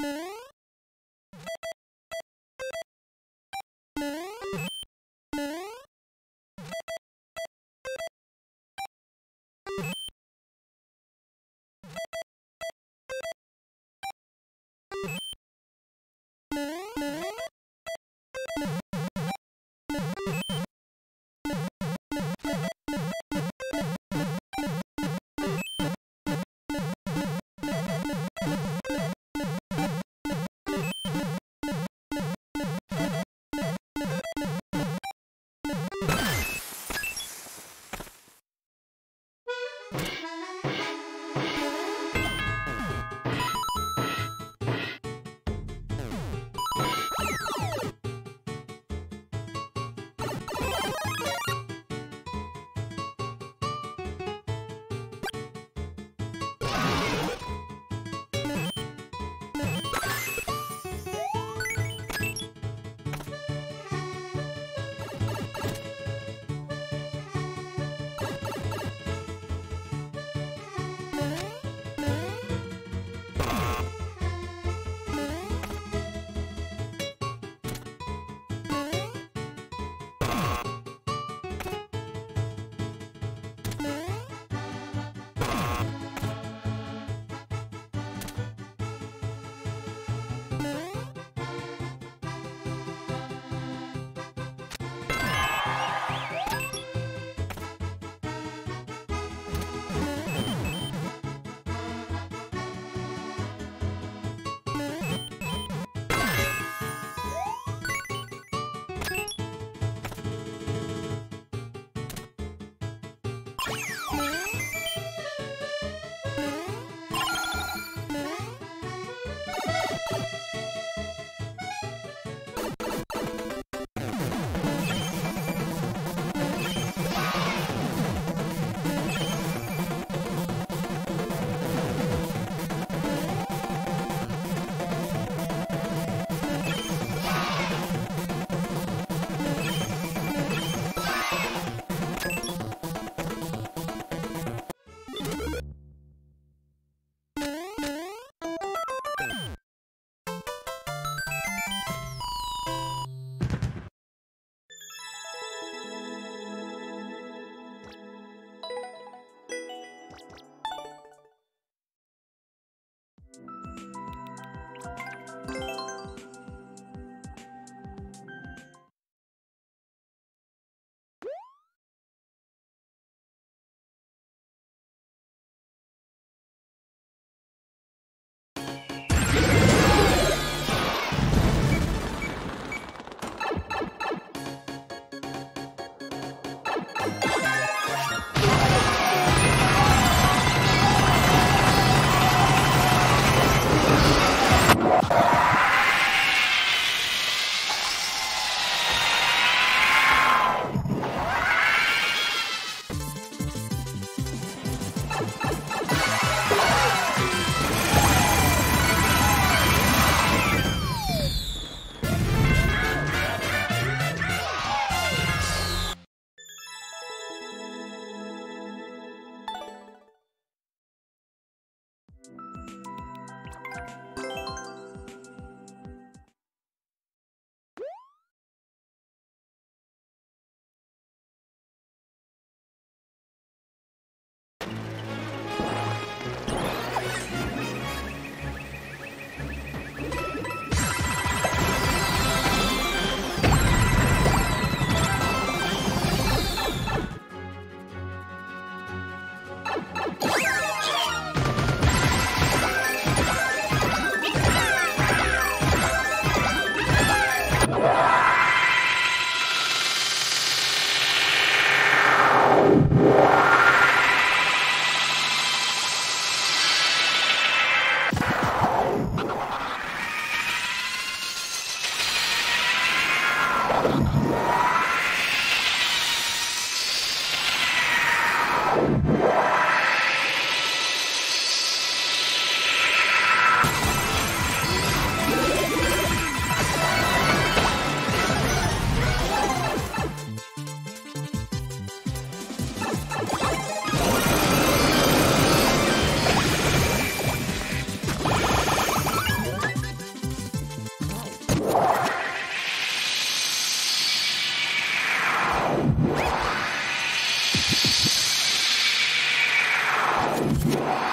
Bye. you Bye.